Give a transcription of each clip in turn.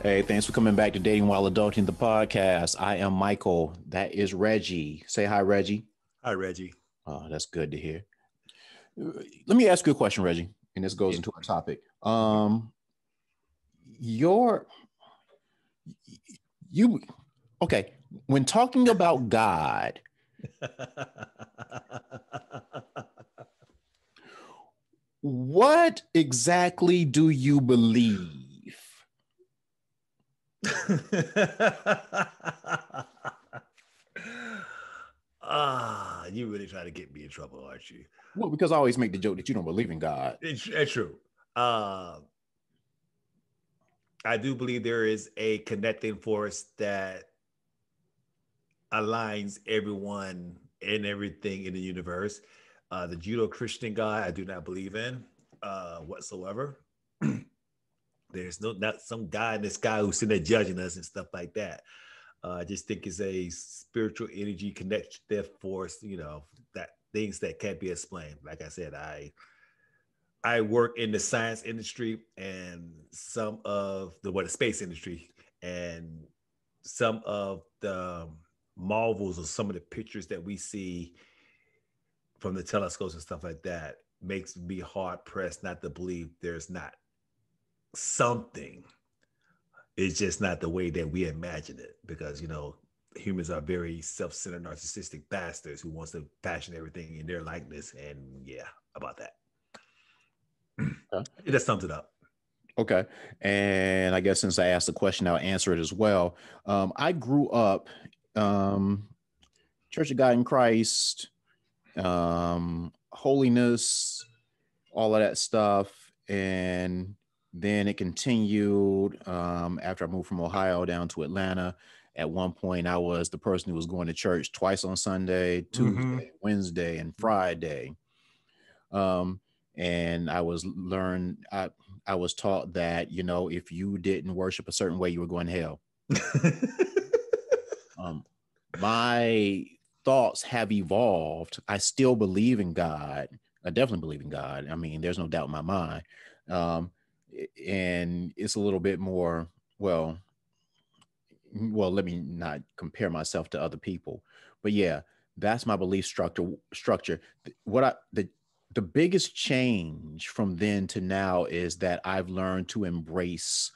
Hey, thanks for coming back to Dating While Adulting, the podcast. I am Michael. That is Reggie. Say hi, Reggie. Hi, Reggie. Oh, that's good to hear. Let me ask you a question, Reggie, and this goes into our topic. Um, your you okay when talking about God. what exactly do you believe? ah, you really try to get me in trouble, aren't you? Well, because I always make the joke that you don't believe in God. It's, it's true. Uh, I do believe there is a connecting force that aligns everyone and everything in the universe. Uh, the Judeo Christian God, I do not believe in uh, whatsoever. There's no not some guy in the sky who's sitting there judging us and stuff like that. Uh, I just think it's a spiritual energy connective force, you know, that things that can't be explained. Like I said, I I work in the science industry and some of the what the space industry and some of the marvels or some of the pictures that we see from the telescopes and stuff like that makes me hard pressed not to believe there's not something. It's just not the way that we imagine it because, you know, humans are very self-centered, narcissistic bastards who wants to fashion everything in their likeness. And yeah, about that. Okay. just sums it up. Okay. And I guess since I asked the question, I'll answer it as well. Um, I grew up um, Church of God in Christ, um, holiness, all of that stuff. And then it continued um, after I moved from Ohio down to Atlanta. At one point, I was the person who was going to church twice on Sunday, Tuesday, mm-hmm. Wednesday, and Friday. Um, and I was learned. I I was taught that you know if you didn't worship a certain way, you were going to hell. um, my thoughts have evolved. I still believe in God. I definitely believe in God. I mean, there's no doubt in my mind. Um, and it's a little bit more well well let me not compare myself to other people but yeah that's my belief structure. Structure what i the the biggest change from then to now is that i've learned to embrace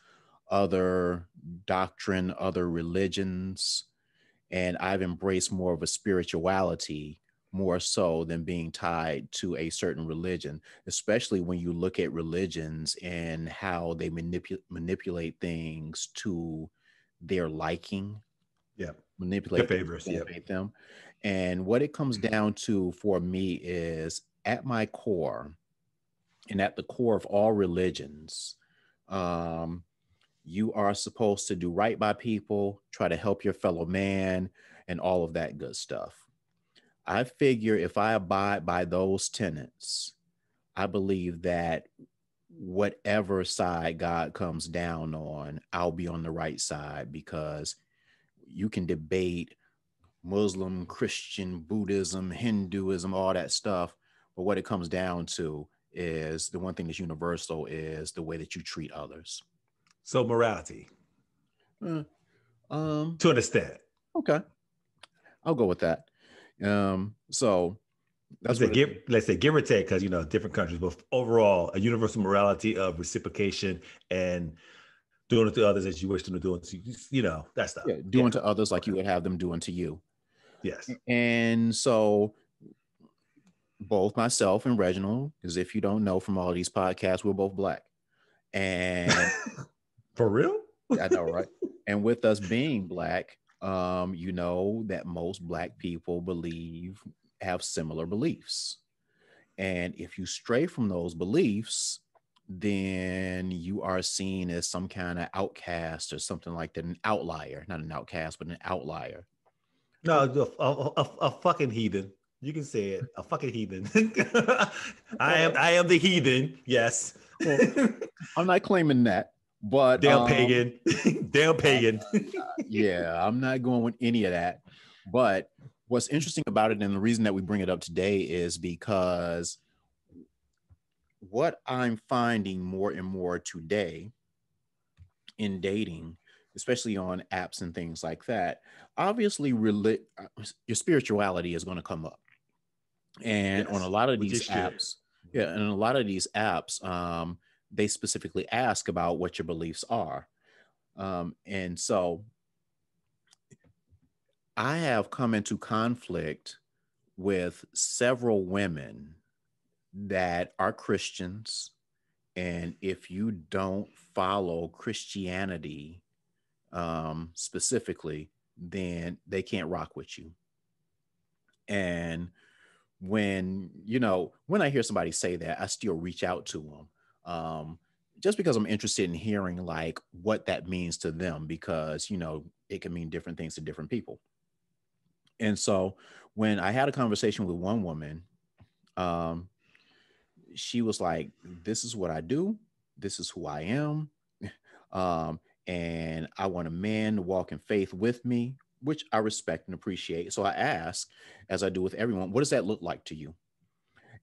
other doctrine other religions and i've embraced more of a spirituality more so than being tied to a certain religion, especially when you look at religions and how they manipu- manipulate things to their liking. Yeah. Manipulate the favors, yeah. them. And what it comes mm-hmm. down to for me is at my core, and at the core of all religions, um, you are supposed to do right by people, try to help your fellow man, and all of that good stuff I figure if I abide by those tenets, I believe that whatever side God comes down on, I'll be on the right side because you can debate Muslim, Christian, Buddhism, Hinduism, all that stuff. But what it comes down to is the one thing that's universal is the way that you treat others. So morality. Uh, um, to understand. Okay. I'll go with that. Um, so that's let's say, give, let's say give or take, because you know different countries, but overall, a universal morality of reciprocation and doing it to others as you wish them to do it to you, you know, that stuff. Yeah, doing yeah. to others like you would have them doing to you. Yes. And so both myself and Reginald, because if you don't know from all these podcasts, we're both black. And for real? I know, right? And with us being black, um, you know that most black people believe have similar beliefs. And if you stray from those beliefs then you are seen as some kind of outcast or something like that an outlier not an outcast but an outlier. No a, a, a, fucking heathen. You can say it. A fucking heathen. I am i am the heathen. Yes. Well, i'm not claiming that but damn um, pagan, damn pagan. yeah, I'm not going with any of that. But what's interesting about it, and the reason that we bring it up today, is because what I'm finding more and more today in dating, especially on apps and things like that, obviously uh, your spirituality is going to come up. And yes, on a lot of these apps, yeah, and a lot of these apps, um, they specifically ask about what your beliefs are. Um, and so I have come into conflict with several women that are Christians. And if you don't follow Christianity um, specifically, then they can't rock with you. And when, you know, when I hear somebody say that, I still reach out to them. Um, just because I'm interested in hearing like what that means to them, because, you know, it can mean different things to different people. And so when I had a conversation with one woman, um, she was like, This is what I do, this is who I am. Um, and I want a man to walk in faith with me, which I respect and appreciate. So I ask, as I do with everyone, what does that look like to you?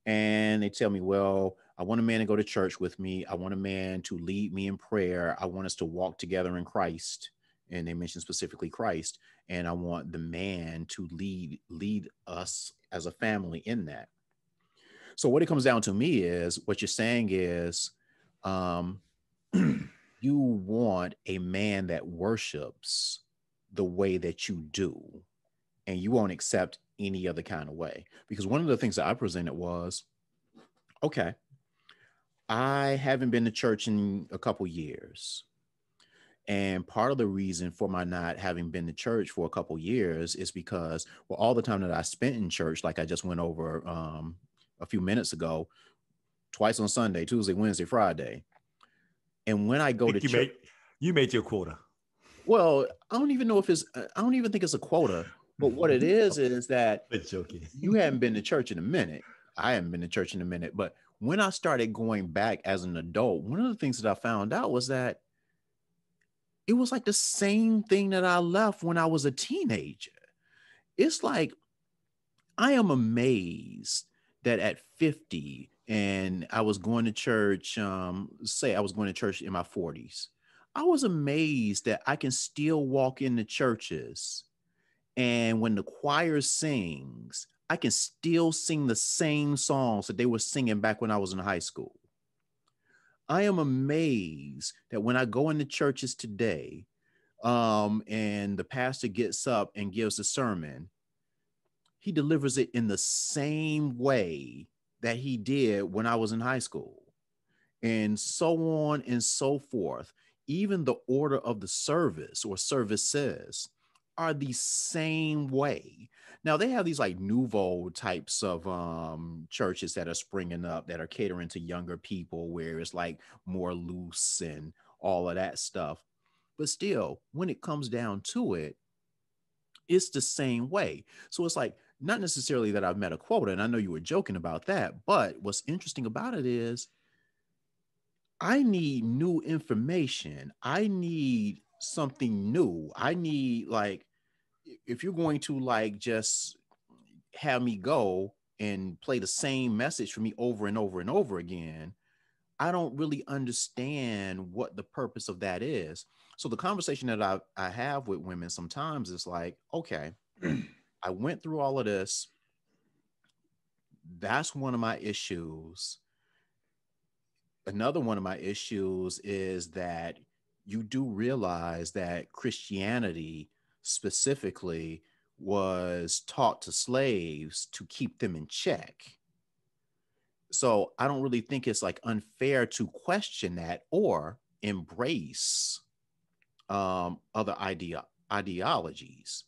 And they tell me, well, I want a man to go to church with me. I want a man to lead me in prayer. I want us to walk together in Christ. And they mentioned specifically Christ. And I want the man to lead lead us as a family in that. So what it comes down to me is what you're saying is um, you want a man that worships the way that you do, and you won't accept any other kind of way. Because one of the things that I presented was, okay, I haven't been to church in a couple years. And part of the reason for my not having been to church for a couple years is because, well, all the time that I spent in church, like I just went over um, a few minutes ago, twice on Sunday, Tuesday, Wednesday, Friday. And when I go I to you church, made, you made your quota. Well, I don't even know if it's. I don't even think it's a quota. But what it is is that joking. you haven't been to church in a minute. I haven't been to church in a minute. But when I started going back as an adult, one of the things that I found out was that it was like the same thing that I left when I was a teenager. It's like I am amazed that at 50 and I was going to church, um, say I was going to church in my 40s, I was amazed that I can still walk into churches and when the choir sings, I can still sing the same songs that they were singing back when I was in high school. I am amazed that when I go into churches today, um, and the pastor gets up and gives a sermon, he delivers it in the same way that he did when I was in high school, and so on and so forth. Even the order of the service or services are the same way. Now they have these like nouveau types of um, churches that are springing up that are catering to younger people, where it's like more loose and all of that stuff. But still, when it comes down to it, it's the same way. So it's like not necessarily that I've met a quota, and I know you were joking about that, but what's interesting about it is I need new information. I need something new. I need like if you're going to like just have me go and play the same message for me over and over and over again, I don't really understand what the purpose of that is. So the conversation that I, I have with women sometimes is like, okay, I went through all of this. That's one of my issues. Another one of my issues is that you do realize that Christianity specifically was taught to slaves to keep them in check. So I don't really think it's like unfair to question that or embrace um, other idea ideologies.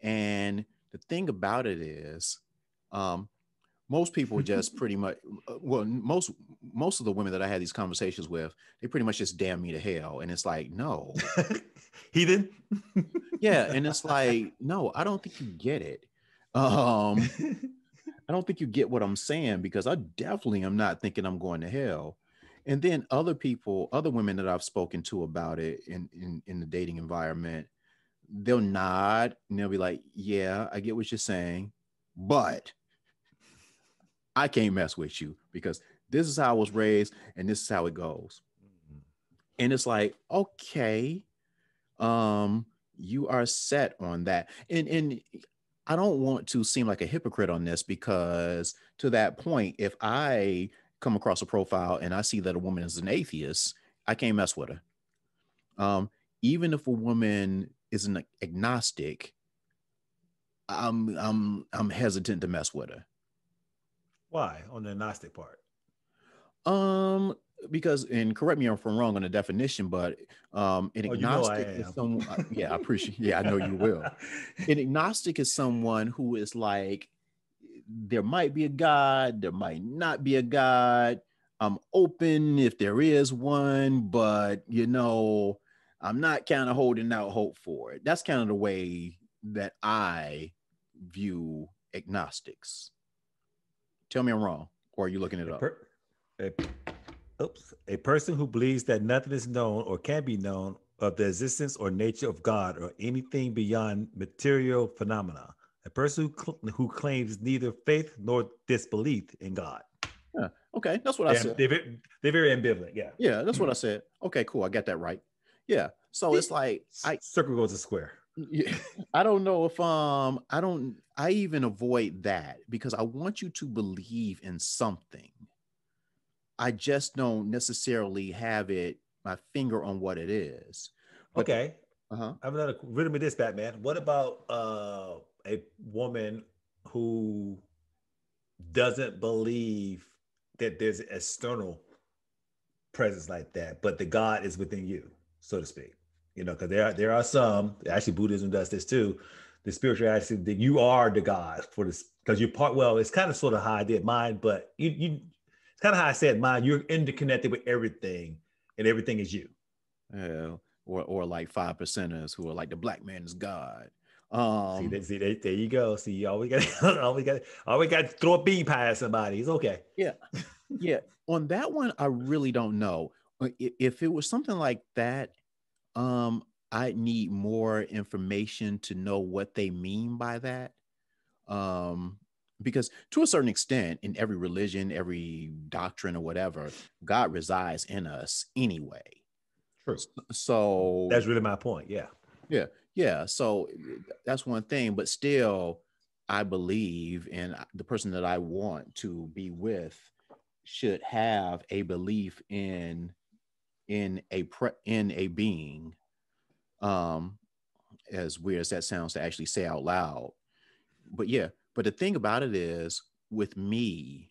And the thing about it is, um, most people just pretty much, uh, well, most most of the women that I had these conversations with, they pretty much just damn me to hell, and it's like, no, heathen. yeah, and it's like, no, I don't think you get it. Um, I don't think you get what I'm saying because I definitely am not thinking I'm going to hell. And then other people, other women that I've spoken to about it in in, in the dating environment, they'll nod and they'll be like, Yeah, I get what you're saying, but I can't mess with you because this is how I was raised and this is how it goes. and it's like okay um you are set on that. And and i don't want to seem like a hypocrite on this because to that point if i come across a profile and i see that a woman is an atheist i can't mess with her. Um even if a woman is an agnostic i'm i'm i'm hesitant to mess with her. Why? On the agnostic part. Um because and correct me if I'm wrong on the definition, but um an agnostic oh, you know is someone uh, yeah, I appreciate yeah, I know you will. An agnostic is someone who is like there might be a God, there might not be a God. I'm open if there is one, but you know, I'm not kind of holding out hope for it. That's kind of the way that I view agnostics. Tell me I'm wrong, or are you looking it up? Oops, a person who believes that nothing is known or can be known of the existence or nature of God or anything beyond material phenomena. A person who, cl- who claims neither faith nor disbelief in God. Yeah, okay, that's what I said. They're, they're very ambivalent. Yeah. Yeah, that's what I said. Okay, cool. I got that right. Yeah. So it's like I circle goes a square. Yeah, I don't know if um I don't I even avoid that because I want you to believe in something. I just don't necessarily have it my finger on what it is. But, okay. Uh-huh. I have another rid of this, Batman. What about uh, a woman who doesn't believe that there's an external presence like that, but the God is within you, so to speak. You know, because there are there are some actually Buddhism does this too. The spirituality that you are the God for this because you're part. Well, it's kind of sort of how I did mine, but you you kind of how I said mine. You're interconnected with everything, and everything is you. Yeah, or or like five percenters who are like the black man is God. Um, see, see there, there you go. See, all we got, all we got, all we got to throw a bean pie at somebody. It's okay. Yeah, yeah. On that one, I really don't know. Uh, if it was something like that, um, I need more information to know what they mean by that. Um, because to a certain extent in every religion every doctrine or whatever god resides in us anyway. True. So that's really my point yeah. Yeah yeah so that's one thing but still i believe and the person that i want to be with should have a belief in in a pre in a being um as weird as that sounds to actually say out loud. But yeah but the thing about it is, with me,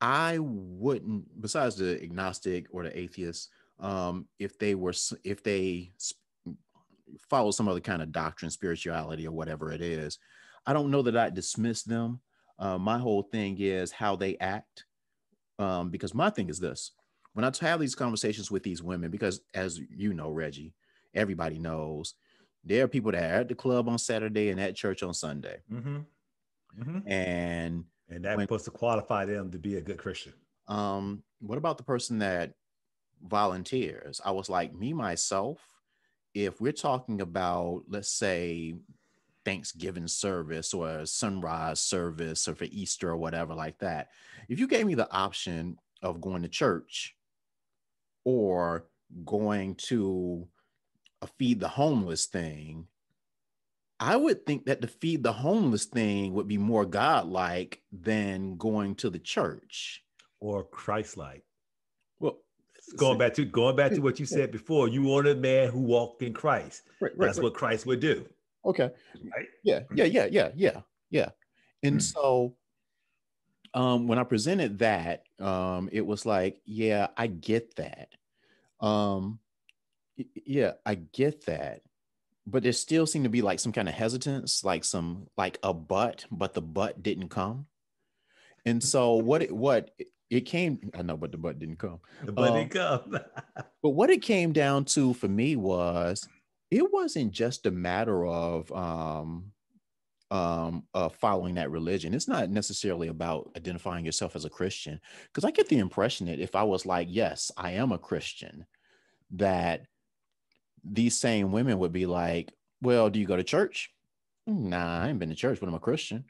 I wouldn't, besides the agnostic or the atheist, um, if they were, if they follow some other kind of doctrine, spirituality, or whatever it is, I don't know that I dismiss them. Uh, my whole thing is how they act. Um, because my thing is this when I have these conversations with these women, because as you know, Reggie, everybody knows there are people that are at the club on Saturday and at church on Sunday. Mm-hmm. Mm-hmm. And and that when, supposed to qualify them to be a good Christian. Um, what about the person that volunteers? I was like, me myself, if we're talking about, let's say, Thanksgiving service or sunrise service or for Easter or whatever like that, if you gave me the option of going to church or going to a feed the homeless thing, I would think that the feed the homeless thing would be more godlike than going to the church or Christ-like. Well, going back to going back to what you said before, you want a man who walked in Christ. Right, right, That's right. what Christ would do. Okay. Right. Yeah. Yeah. Yeah. Yeah. Yeah. Yeah. And mm. so, um, when I presented that, um, it was like, yeah, I get that. Um, yeah, I get that. But there still seemed to be like some kind of hesitance, like some like a but, but the but didn't come. And so what it what it came, I know, but the but didn't come. The but um, didn't come. but what it came down to for me was it wasn't just a matter of um um uh following that religion it's not necessarily about identifying yourself as a christian because i get the impression that if i was like yes i am a christian that these same women would be like, Well, do you go to church? Nah, I ain't been to church, but I'm a Christian.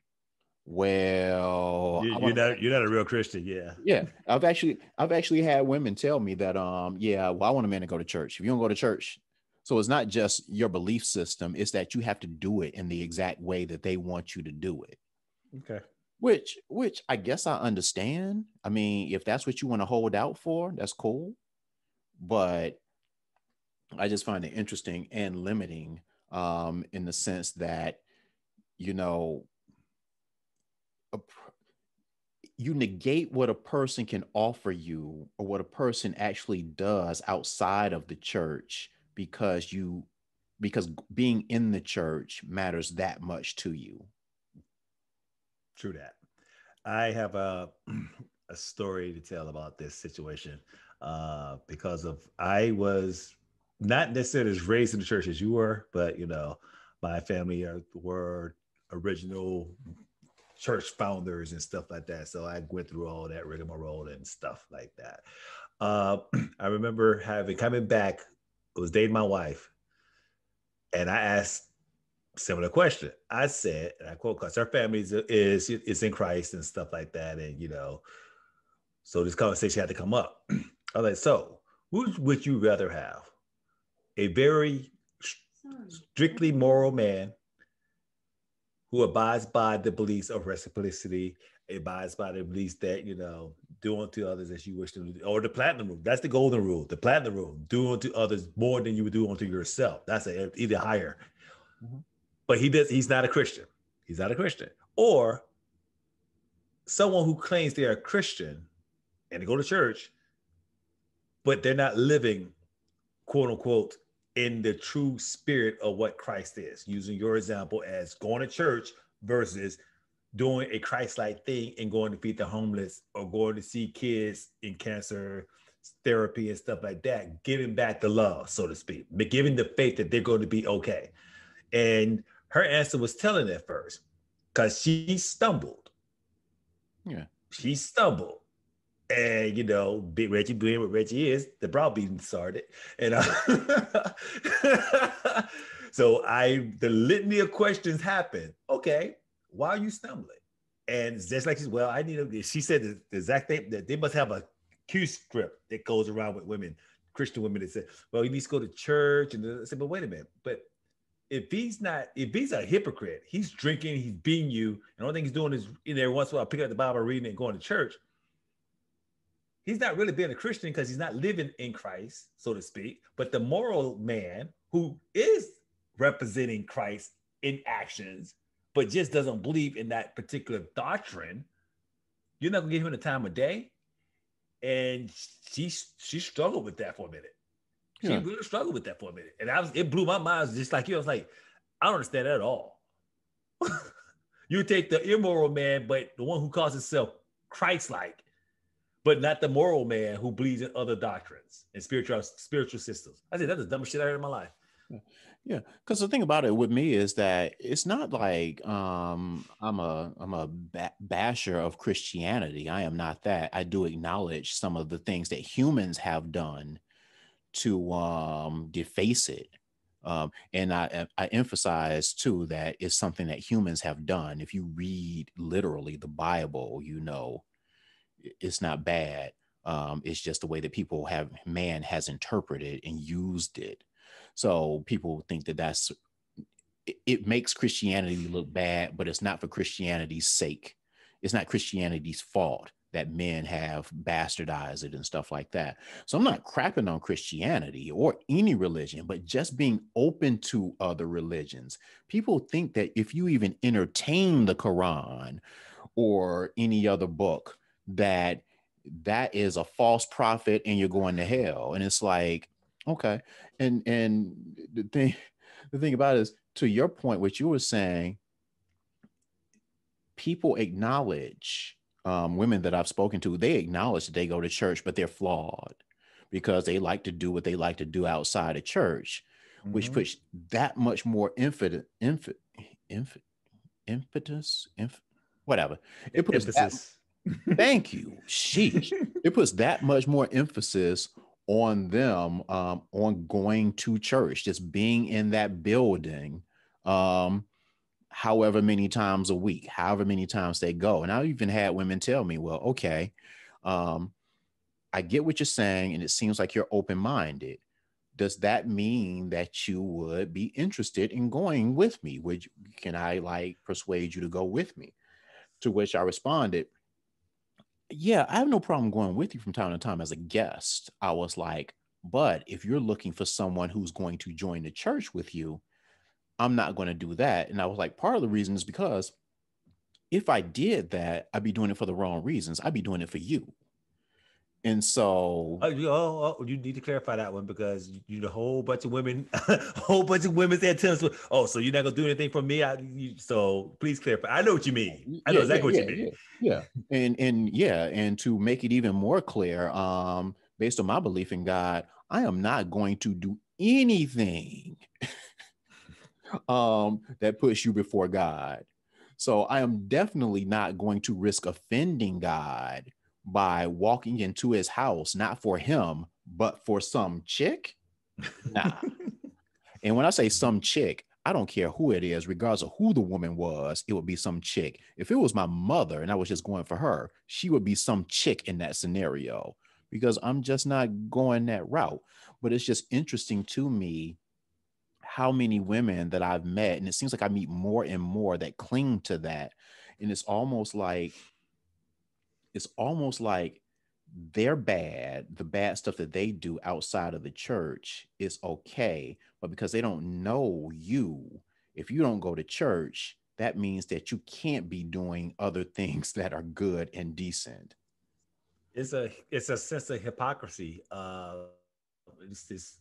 well you, are not you're not a real christian yeah. Yeah i've actually i've actually had women tell me that um yeah well i want a man to go to church. If you don't go to church so it's not just your belief system it's that you have to do it in the exact way that they want you to do it. Okay. Which which i guess i understand. I mean if that's what you want to hold out for that's cool. But i just find it interesting and limiting um in the sense that you know a, you negate what a person can offer you or what a person actually does outside of the church because you because being in the church matters that much to you. True that. I have a a story to tell about this situation uh because of i was not necessarily as raised in the church as you were but you know my family are, were original church founders and stuff like that. So I went through all that rigmarole and stuff like that. Uh, I remember having coming back, I was dating my wife, and I asked similar question. I said, and I quote, because our family is, is is in Christ and stuff like that, and you know, so this conversation had to come up. I was like, so who would you rather have? A very strictly moral man who abides by the beliefs of reciprocity, abides by the beliefs that, you know, do unto others as you wish to do, or the platinum rule. That's the golden rule. The platinum rule, do unto others more than you would do unto yourself. That's a, either higher. Mm-hmm. But he does, he's not a Christian. He's not a Christian. Or someone who claims they are a Christian and they go to church, but they're not living, quote unquote, in the true spirit of what Christ is, using your example as going to church versus doing a Christ-like thing and going to feed the homeless or going to see kids in cancer therapy and stuff like that, giving back the love, so to speak, but giving the faith that they're going to be okay. And her answer was telling at first because she stumbled. Yeah. She stumbled and you know, Big Reggie being what Reggie is, the browbeating started. And uh, so I, the litany of questions happened. Okay, why are you stumbling? And just like she's well, I need a. She said the, the exact thing that they must have a Q script that goes around with women, Christian women that say, well, he needs to go to church. And I said, but wait a minute, but if he's not, if he's a hypocrite, he's drinking, he's being you, and the only thing he's doing is in there once in a while picking up the Bible, reading it, and going to church he's not really being a Christian because he's not living in Christ, so to speak. But the moral man who is representing Christ in actions, but just doesn't believe in that particular doctrine, you're not gonna give him the time of day. And she she struggled with that for a minute. She yeah. really struggled with that for a minute. And I was it blew my mind just like you. I was like, I don't understand that at all. you take the immoral man, but the one who calls himself Christ-like but not the moral man who believes in other doctrines and spiritual spiritual systems. I said that's the dumbest shit I heard in my life. Yeah, because the thing about it with me is that it's not like um, I'm a I'm a basher of Christianity. I am not that. I do acknowledge some of the things that humans have done to um, deface it. Um, and I, I emphasize too that it's something that humans have done. If you read literally the Bible, you know it's not bad. Um, it's just the way that people have man has interpreted and used it. So people think that that's it, it makes Christianity look bad, but it's not for Christianity's sake. It's not Christianity's fault that men have bastardized it and stuff like that. So I'm not crapping on Christianity or any religion, but just being open to other religions. People think that if you even entertain the Quran or any other book, that that is a false prophet and you're going to hell. And it's like okay. And and the thing the thing about it is to your point what you were saying people acknowledge um, women that i've spoken to they acknowledge that they go to church but they're flawed because they like to do what they like to do outside of church mm-hmm. which puts that much more infident inf, inf, impetus inf, whatever. It puts emphasis Thank you. Sheesh. it puts that much more emphasis on them um, on going to church, just being in that building. Um, however many times a week, however many times they go. And I even had women tell me, well, okay, um, I get what you're saying, and it seems like you're open minded. Does that mean that you would be interested in going with me? Would you, can I like persuade you to go with me? To which I responded, Yeah, I have no problem going with you from time to time as a guest. I was like, But if you're looking for someone who's going to join the church with you, I'm not going to do that. And I was like, Part of the reason is because if I did that, I'd be doing it for the wrong reasons. I'd be doing it for you. And so, oh, you, oh, oh, you need to clarify that one because you, you a whole bunch of women, a whole bunch of women said "Oh, so you're not gonna do anything for me?" I, you, so please clarify. I know what you mean. I know yeah, exactly yeah, what you mean. Yeah, yeah, and and yeah, and to make it even more clear, um, based on my belief in God, I am not going to do anything um that puts you before God. So I am definitely not going to risk offending God by walking into his house, not for him, but for some chick? Nah. and when I say some chick, I don't care who it is, regardless of who the woman was, it would be some chick. If it was my mother and I was just going for her, she would be some chick in that scenario because I'm just not going that route. But it's just interesting to me how many women that I've met, and it seems like I meet more and more that cling to that. And it's almost like it's almost like they're bad, the bad stuff that they do outside of the church is okay. But because they don't know you, if you don't go to church, that means that you can't be doing other things that are good and decent. It's a it's a sense of hypocrisy. Uh, this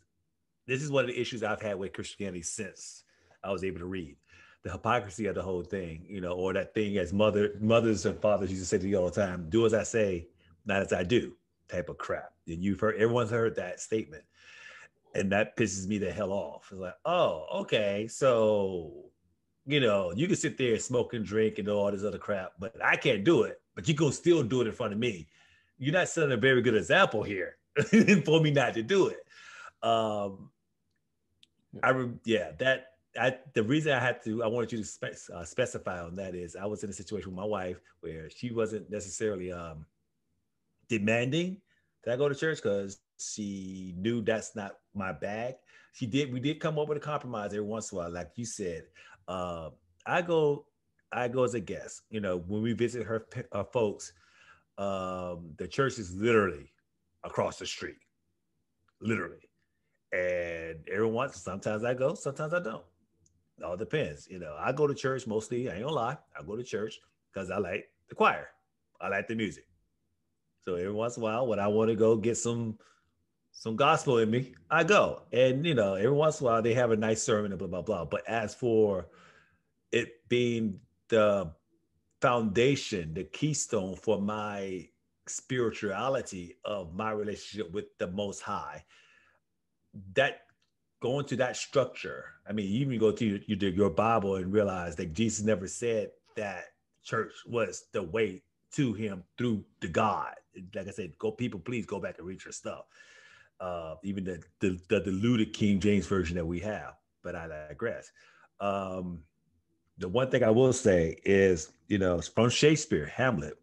this is one of the issues I've had with Christianity since I was able to read the hypocrisy of the whole thing, you know, or that thing as mother mothers and fathers used to say to you all the time, do as I say, not as I do, type of crap. And you've heard everyone's heard that statement. And that pisses me the hell off. It's like, oh, okay. So, you know, you can sit there and smoke and drink and all this other crap, but I can't do it. But you can still do it in front of me. You're not setting a very good example here for me not to do it. Um, I yeah, that I, the reason I had to, I wanted you to spe- uh, specify on that is I was in a situation with my wife where she wasn't necessarily um, demanding that I go to church because she knew that's not my bag. She did, we did come up with a compromise every once in a while, like you said. Uh, I go, I go as a guest. You know, when we visit her, her folks, um, the church is literally across the street, literally. And every once, sometimes I go, sometimes I don't it all depends. You know, I go to church mostly. I ain't gonna lie. I go to church because I like the choir. I like the music. So every once in a while, when I want to go get some some gospel in me, I go. And you know, every once in a while they have a nice sermon and blah blah blah. But as for it being the foundation, the keystone for my spirituality of my relationship with the most high, that going to that structure. I mean, you even go to your, your, your Bible and realize that Jesus never said that church was the way to him through the God. Like I said, go people, please go back and read your stuff. Uh, even the, the, the diluted King James version that we have, but I digress. Um, the one thing I will say is, you know, from Shakespeare, Hamlet,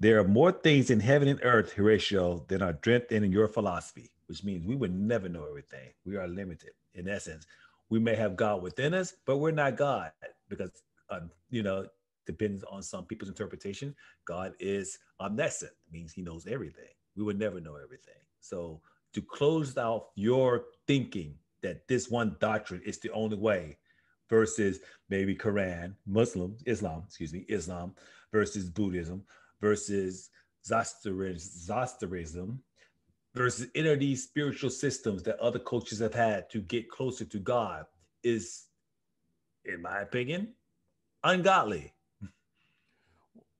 there are more things in heaven and earth, Horatio, than are dreamt in your philosophy which means we would never know everything. We are limited. In essence, we may have God within us, but we're not God because, uh, you know, depends on some people's interpretation. God is omniscient, means he knows everything. We would never know everything. So to close out your thinking that this one doctrine is the only way versus maybe Quran, Muslim, Islam, excuse me, Islam versus Buddhism versus Zoroastrianism versus enter these spiritual systems that other cultures have had to get closer to God is, in my opinion, ungodly.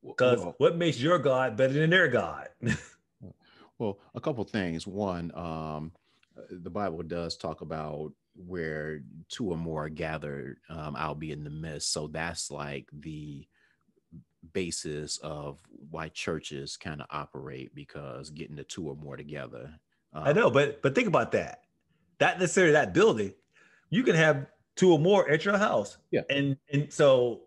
Because well, what makes your God better than their God? well, a couple things. One, um, the Bible does talk about where two or more are gathered, um, I'll be in the midst. So that's like the basis of why churches kind of operate because getting the two or more together. Um, I know, but but think about that. Not necessarily that building. You can have two or more at your house. Yeah. And and so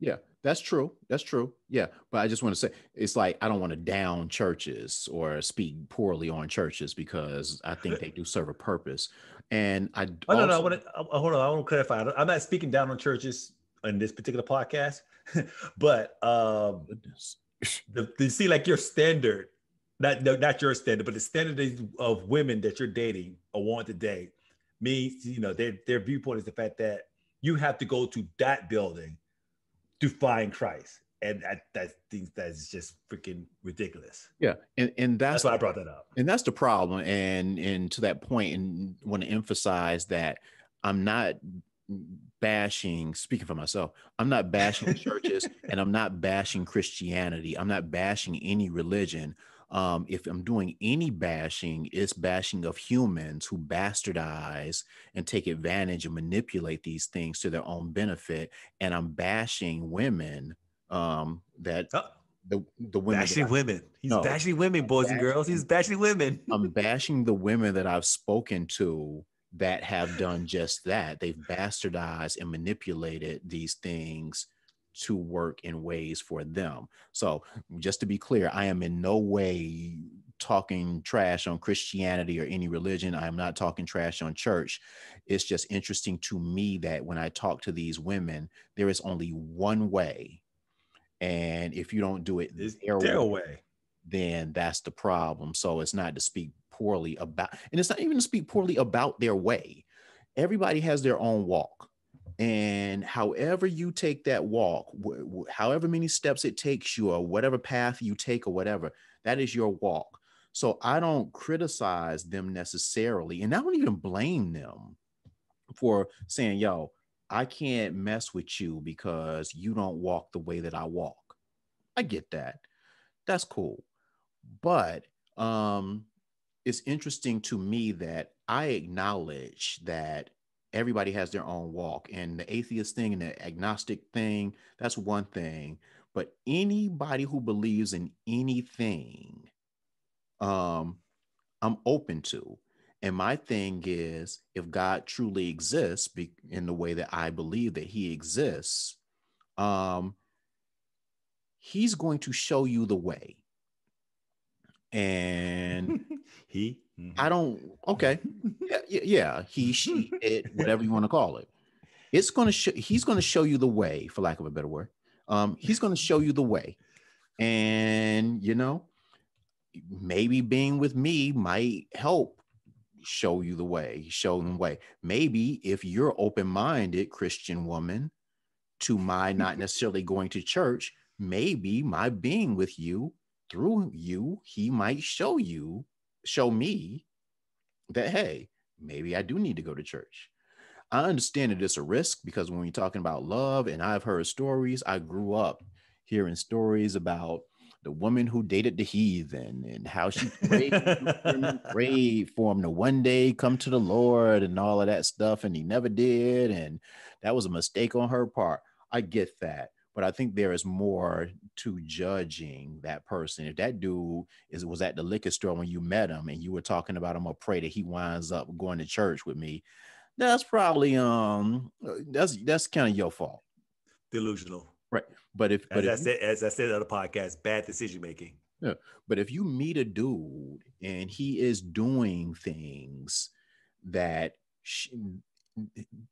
yeah, that's true. That's true. Yeah. But I just want to say it's like I don't want to down churches or speak poorly on churches because I think they do serve a purpose. And I oh, no, no, I want to hold on. I want to clarify. I'm not speaking down on churches in this particular podcast, but um the, the see like your standard, not not your standard, but the standard of women that you're dating or want to date means you know their their viewpoint is the fact that you have to go to that building to find Christ. And I, I think that's just freaking ridiculous. Yeah, and and that's, that's why I brought that up. And that's the problem. And and to that point, and want to emphasize that I'm not bashing. Speaking for myself, I'm not bashing churches, and I'm not bashing Christianity. I'm not bashing any religion um, if I'm doing any bashing, it's bashing of humans who bastardize and take advantage and manipulate these things to their own benefit. And I'm bashing women um, that oh, the the women bashing I, women. He's no, bashing women, boys bashing, and girls. He's bashing women. I'm bashing the women that I've spoken to that have done just that. They've bastardized and manipulated these things to work in ways for them. So, just to be clear, I am in no way talking trash on Christianity or any religion. I am not talking trash on church. It's just interesting to me that when I talk to these women, there is only one way. And if you don't do it it's their, their way, way, then that's the problem. So it's not to speak poorly about, and it's not even to speak poorly about their way. Everybody has their own walk and however you take that walk, however many steps it takes you, or whatever path you take, or whatever, that is your walk. So I don't criticize them necessarily. And I don't even blame them for saying, yo, I can't mess with you because you don't walk the way that I walk. I get that. That's cool. But um, it's interesting to me that I acknowledge that everybody has their own walk and the atheist thing and the agnostic thing that's one thing. But anybody who believes in anything um i'm open to. And my thing is if god truly exists be, in the way that i believe that he exists um he's going to show you the way and he Mm-hmm. I don't. Okay, yeah, yeah, he, she, it, whatever you want to call it. It's going to show. He's going to show you the way, for lack of a better word. Um, he's going to show you the way, and you know, maybe being with me might help show you the way, show them the way. Maybe if you're open-minded Christian woman to my not necessarily going to church, maybe my being with you through you, he might show you show me that, hey, maybe I do need to go to church. I understand that it's a risk because when we're talking about love, and I've heard stories, I grew up hearing stories about the woman who dated the heathen and how she prayed, prayed for him to one day come to the Lord and all of that stuff, and he never did. And that was a mistake on her part. I get that but I think there is more to judging that person. If that dude is was at the liquor store when you met him and you were talking about him, I pray that he winds up going to church with me. That's probably um that's that's kind of your fault. Delusional. Right. But if as but I said as I said on the podcast, bad decision making. Yeah. But if you meet a dude and he is doing things that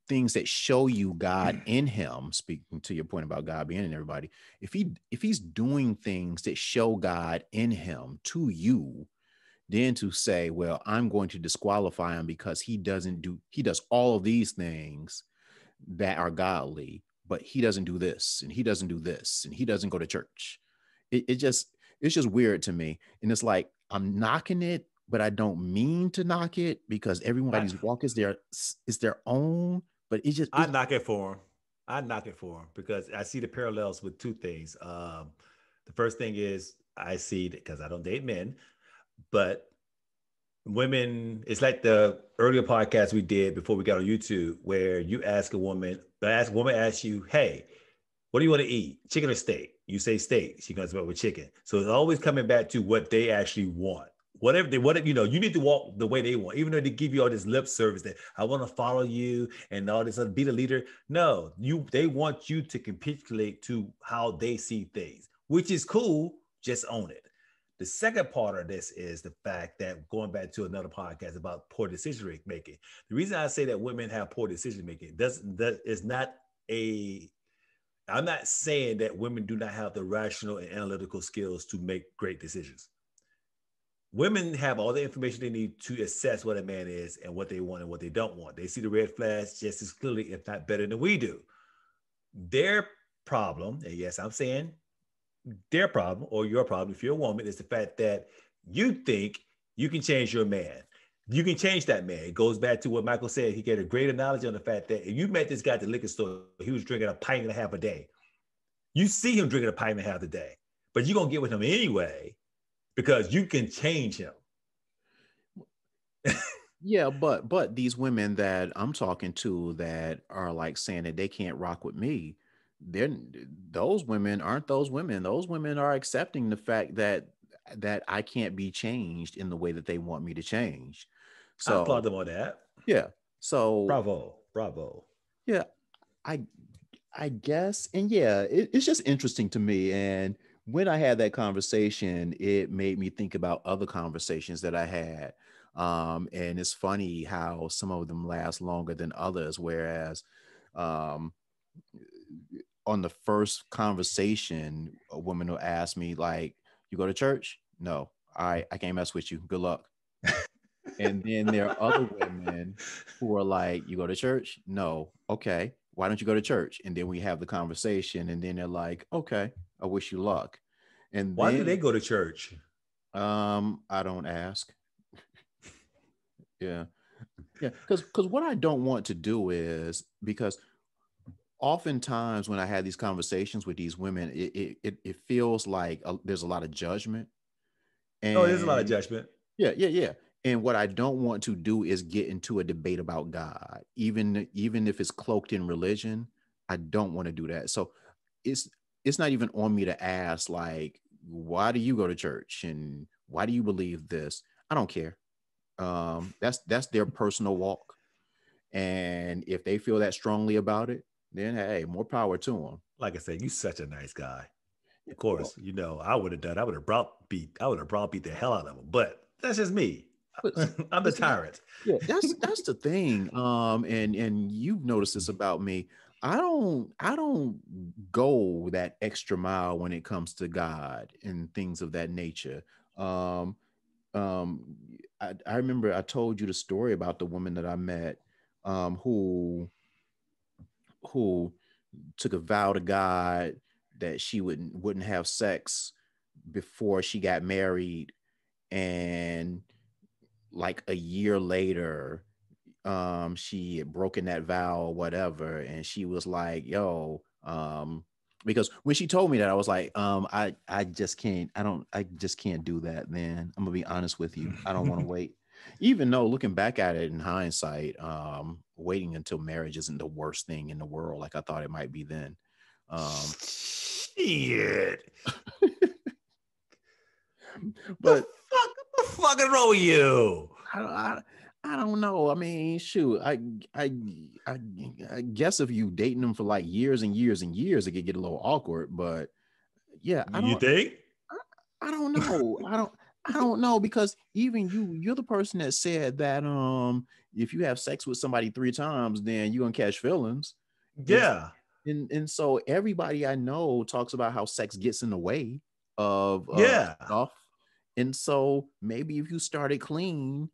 things that show you God mm. in him speaking to your point about God being in everybody if he if he's doing things that show God in him to you then to say well I'm going to disqualify him because he doesn't do he does all of these things that are godly but he doesn't do this and he doesn't do this and he doesn't go to church. It, it just it's just weird to me and it's like I'm knocking it but I don't mean to knock it because everybody's walk is their is their own. But it's just I knock it for him. I knock it for him because I see the parallels with two things. Um, the first thing is I see because I don't date men, but women. It's like the earlier podcast we did before we got on YouTube, where you ask a woman, ask woman asks you, "Hey, what do you want to eat? Chicken or steak?" You say steak. She comes up with chicken. So it's always coming back to what they actually want whatever they whatever you know you need to walk the way they want even though they give you all this lip service that i want to follow you and all this other be the leader. No you they want you to capitulate to how they see things which is cool just own it. The second part of this is the fact that going back to another podcast about poor decision making the reason i say that women have poor decision making doesn't that is not a i'm not saying that women do not have the rational and analytical skills to make great decisions women have all the information they need to assess what a man is and what they want and what they don't want. They see the red flags just as clearly, if not better than we do. Their problem, and yes, I'm saying their problem or your problem, if you're a woman, is the fact that you think you can change your man. You can change that man. It goes back to what Michael said. He gave a great analogy on the fact that if you met this guy at the liquor store, he was drinking a pint and a half a day. You see him drinking a pint and a half a day, but you're gonna get with him anyway because you can change him. yeah, but but these women that I'm talking to that are like saying that they can't rock with me, then those women aren't those women. Those women are accepting the fact that that I can't be changed in the way that they want me to change. So I applaud them on that. Yeah. So bravo, bravo. Yeah, I I guess, and yeah, it, it's just interesting to me, and when I had that conversation, it made me think about other conversations that I had. Um, and it's funny how some of them last longer than others. Whereas um, on the first conversation, a woman will ask me, like, you go to church? No, I, I can't mess with you. Good luck. and then there are other women who are like, you go to church? No. Okay. Why don't you go to church? And then we have the conversation, and then they're like, okay, I wish you luck. And why then, do they go to church? Um, I don't ask. yeah. Yeah, because because what I don't want to do is because oftentimes when I had these conversations with these women, it it it, it feels like a, there's a lot of judgment. And, oh, there's a lot of judgment. Yeah, yeah, yeah. And what I don't want to do is get into a debate about God, even even if it's cloaked in religion. I don't want to do that. So it's it's not even on me to ask like why do you go to church? And why do you believe this? I don't care. Um that's that's their personal walk. And if they feel that strongly about it then hey more power to them like i said you such a nice guy. Of course you know i would have done i would have brought beat i would have brought beat the hell out of him but that's just me. I'm the tyrant. yeah that's that's the thing. Um and and you've noticed this about me I don't I don't go that extra mile when it comes to God and things of that nature. Um, um, I, I remember I told you the story about the woman that I met um, who who took a vow to God that she wouldn't wouldn't have sex before she got married and like a year later um she had broken that vow or whatever and she was like yo um because when she told me that i was like um i i just can't i don't i just can't do that man. I'm gonna be honest with you. I don't want to wait. Even though looking back at it in hindsight um waiting until marriage isn't the worst thing in the world like i thought it might be then um shit. But the fuck, what the fuck is wrong with you. I, I, I don't know. I mean, shoot, I, I, I, I guess if you dating them for like years and years and years, it could get a little awkward. But yeah, I don't, you think? I, I don't know. I don't. I don't know because even you, you're the person that said that um if you have sex with somebody three times, then you're gonna catch feelings. Yeah. And and so everybody I know talks about how sex gets in the way of uh, yeah stuff. And so maybe if you started clean,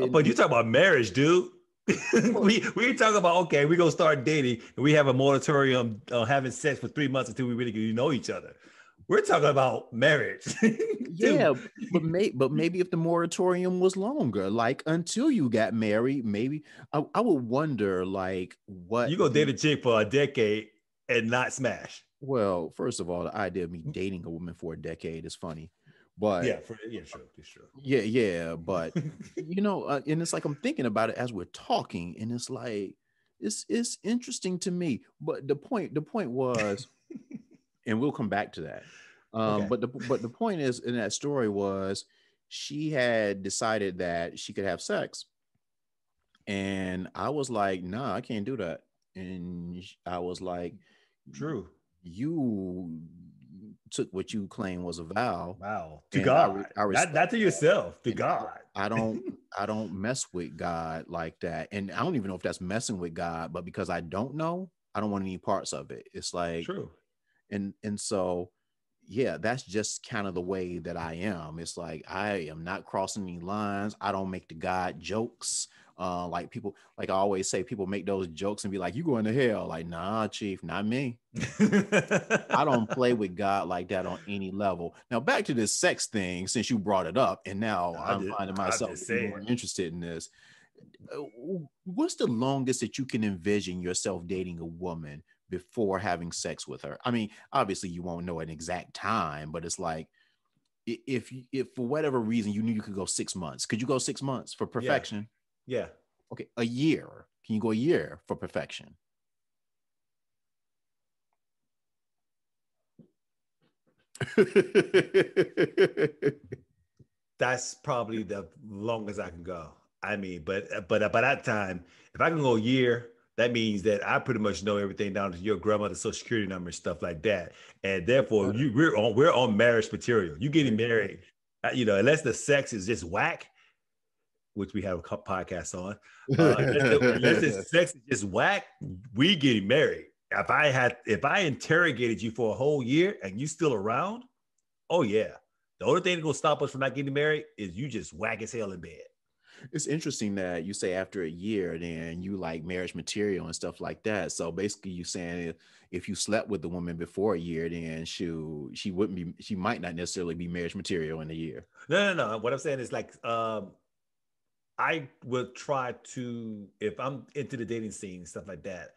Uh, but you talk about marriage, dude. we we talk about okay, we're gonna start dating and we have a moratorium on having sex for three months until we really get to know each other. We're talking about marriage. yeah, but may, but maybe if the moratorium was longer, like until you got married, maybe I, I would wonder like what you go date a chick for a decade and not smash. Well, first of all, the idea of me mm. dating a woman for a decade is funny. But yeah, for, yeah, sure, sure. Yeah, yeah, but you know, uh, and it's like I'm thinking about it as we're talking, and it's like it's it's interesting to me. But the point, the point was, and we'll come back to that. Um, okay. but the but the point is in that story was she had decided that she could have sex. And I was like, nah, I can't do that. And I was like, True. You took what you claim was a vow. Wow. To God. I, I not, not to yourself, to God. I don't I don't mess with God like that. And I don't even know if that's messing with God, but because I don't know, I don't want any parts of it. It's like true. And and so yeah, that's just kind of the way that I am. It's like I am not crossing any lines. I don't make the God jokes. Uh, like people, like I always say, people make those jokes and be like, "You going to hell?" Like, nah, chief, not me. I don't play with God like that on any level. Now, back to this sex thing, since you brought it up, and now I am finding myself more interested in this. Uh, what's the longest that you can envision yourself dating a woman before having sex with her? I mean, obviously you won't know an exact time, but it's like if if for whatever reason you knew you could go six months, could you go six months for perfection? Yeah. Okay, a year. Can you go a year for perfection? That's probably the longest I can go. I mean, but but by that time, if I can go a year, that means that I pretty much know everything down to your grandmother's social security number and stuff like that. And therefore, you we're on we're on marriage material. You getting married, uh, you know, unless the sex is just whack, which we have a couple podcasts on. Uh, unless, the sex is just whack, we getting married. If I had if I interrogated you for a whole year and you still around, oh yeah. The only thing that's gonna stop us from not getting married is you just whack as hell in bed it's interesting that you say after a year, then you like marriage material and stuff like that. So basically, you saying if, if you slept with the woman before a year, then she she wouldn't be she might not necessarily be marriage material in a year. No, no, no. What I'm saying is like um, I would try to if I'm into the dating scene and stuff like that.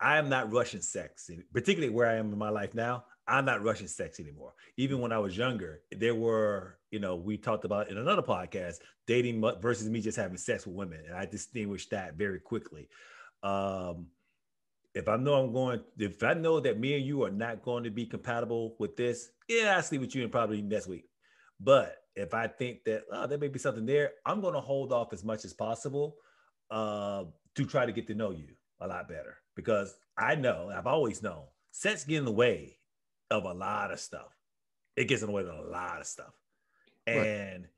I am not rushing sex, particularly where I am in my life now. I'm not rushing sex anymore. Even when I was younger, there were, you know, we talked about in another podcast, dating versus me just having sex with women. And I distinguished that very quickly. Um, if I know I'm going, if I know that me and you are not going to be compatible with this, yeah, I'll sleep with you in probably next week. But if I think that oh, there may be something there, I'm going to hold off as much as possible uh, to try to get to know you a lot better because I know, I've always known, sex get in the way of a lot of stuff. It gets in the way of a lot of stuff. And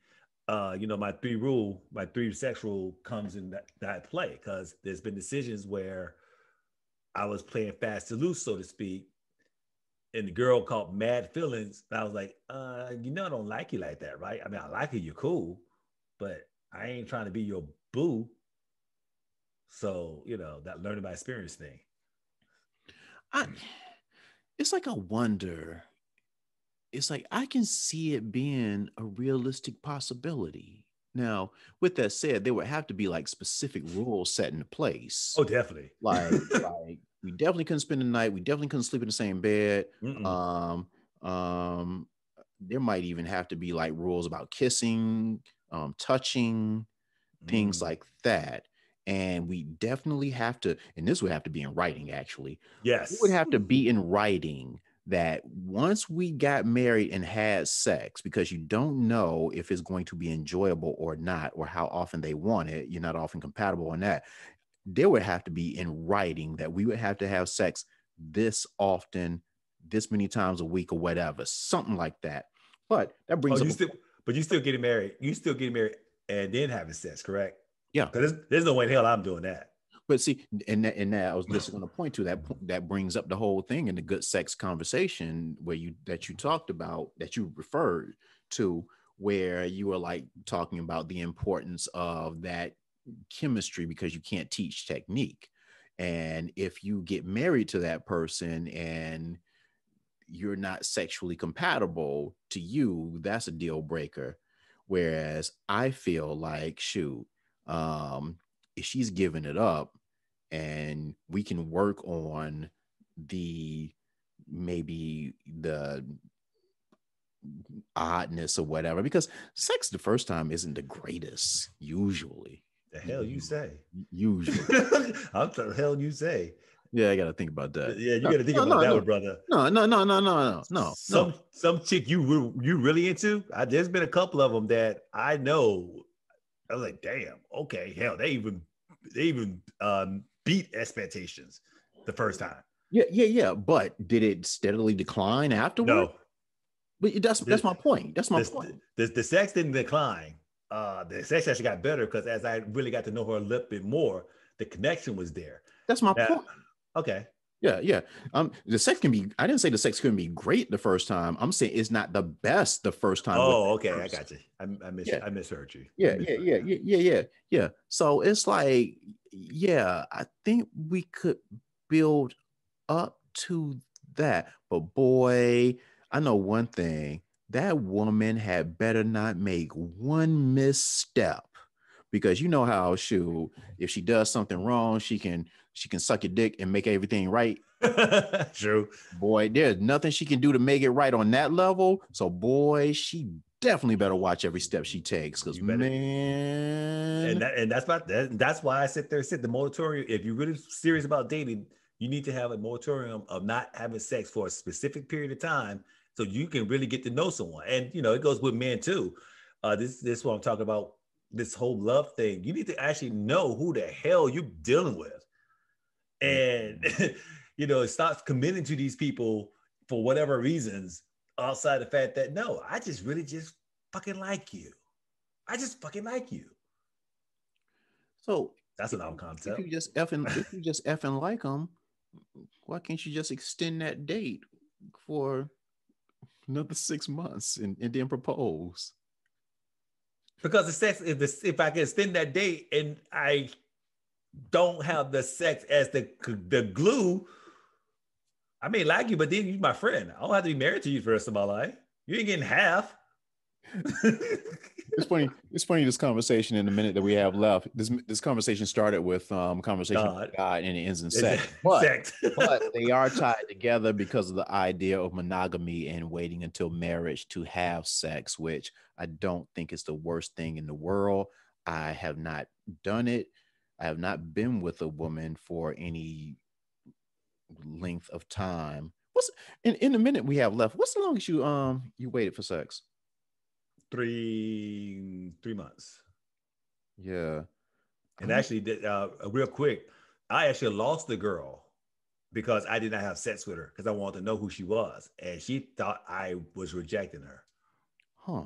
right. uh, you know, my three rule, my three sex rule comes in that, that play because there's been decisions where I was playing fast to lose, so to speak. And the girl called mad feelings. And I was like, uh, you know, I don't like you like that, right? I mean, I like you, you're cool, but I ain't trying to be your boo. So, you know, that learning by experience thing. I it's like a wonder. It's like I can see it being a realistic possibility. Now, with that said, there would have to be like specific rules set into place. Oh, definitely. Like, like we definitely couldn't spend the night. We definitely couldn't sleep in the same bed. Mm-mm. Um, um, there might even have to be like rules about kissing, um, touching, things mm. like that and we definitely have to and this would have to be in writing actually yes it would have to be in writing that once we got married and had sex because you don't know if it's going to be enjoyable or not or how often they want it you're not often compatible on that there would have to be in writing that we would have to have sex this often this many times a week or whatever something like that. But that brings oh, you still, but you still getting married you still getting married and then having sex correct? Yeah, because there's, there's no way in hell I'm doing that. But see, and that, and that I was just going to point to that that brings up the whole thing in the good sex conversation where you that you talked about that you referred to where you were like talking about the importance of that chemistry because you can't teach technique. And if you get married to that person and you're not sexually compatible to you, that's a deal breaker. Whereas I feel like, shoot, um, if she's giving it up and we can work on the maybe the oddness or whatever because sex the first time isn't the greatest usually the hell you say usually i'm the hell you say Yeah, I gotta think about that. Yeah, you got to think no, about no, that no. one, brother. No, no, no, no, no, no, no. some some chick you you really into. I, there's been a couple of them that I know. I was like, damn, okay, hell, they even they even um, beat expectations the first time. Yeah, yeah, yeah. But did it steadily decline afterward? No, But that's that's my point. That's my the, point. the, the sex didn't decline. Uh, the sex actually got better because as I really got to know her a little bit more, the connection was there. That's my Yeah. point. Okay, Yeah, yeah. Um, the sex can be. I didn't say the sex couldn't be great the first time. I'm saying it's not the best the first time. oh, okay, I got you. I, I mis- Yeah. I misheard you. I Yeah, yeah, yeah, you. yeah, yeah, yeah, yeah. So it's like, yeah, I think we could build up to that. But boy, I know one thing. That woman had better not make one misstep. Because you know how shoot, if she does something wrong, she can she can suck your dick and make everything right. True. Boy, there's nothing she can do to make it right on that level. So, boy, she definitely better watch every step she takes. Because man, and that, and that's about that, that's why I sit there and sit the moratorium. If you're really serious about dating, you need to have a moratorium of not having sex for a specific period of time, so you can really get to know someone. And you know, it goes with men too. Uh, this this is what I'm talking about. This whole love thing. You need to actually know who the hell you're dealing with, and you know, it stop committing to these people for whatever reasons outside the fact that no, I just really just fucking like you. I just fucking like you. so That's an if- out if you just effing if you just effing like them, why can't you just extend that date for another six months and, and then propose? Because the sex, if the if I can extend that date and I don't have the sex as the the glue, I may like you, but then you're my friend. I don't have to be married to you for the rest of my life. You ain't getting half. It's funny. It's funny. This conversation in the minute that we have left. This this conversation started with um conversation God. with God and it ends in sex. But sex. but they are tied together because of the idea of monogamy and waiting until marriage to have sex, which I don't think is the worst thing in the world. I have not done it. I have not been with a woman for any length of time. What's in, in the minute we have left? What's the longest you um you waited for sex? Three three months. Yeah. And actually, uh, real quick, I actually lost the girl because I did not have sex with her because I wanted to know who she was, and she thought I was rejecting her. Huh.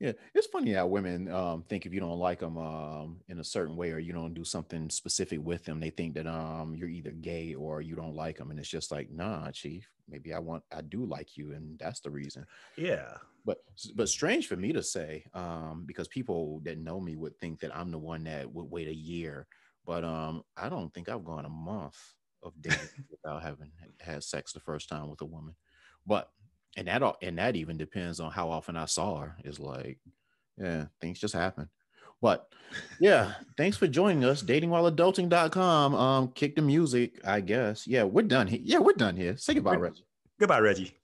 Yeah, it's funny how women um, think if you don't like them um, in a certain way or you don't do something specific with them, they think that um, you're either gay or you don't like them, and it's just like, nah, chief. Maybe I want, I do like you, and that's the reason. Yeah. But but strange for me to say um, because people that know me would think that I'm the one that would wait a year, but um, I don't think I've gone a month of dating without having had sex the first time with a woman. But and that all and that even depends on how often I saw her. Is like, yeah, things just happen. But yeah, thanks for joining us. Datingwhileadulting.com. Um, kick the music, I guess. Yeah, we're done here. Yeah, we're done here. Say goodbye, Reggie. Goodbye, Reggie.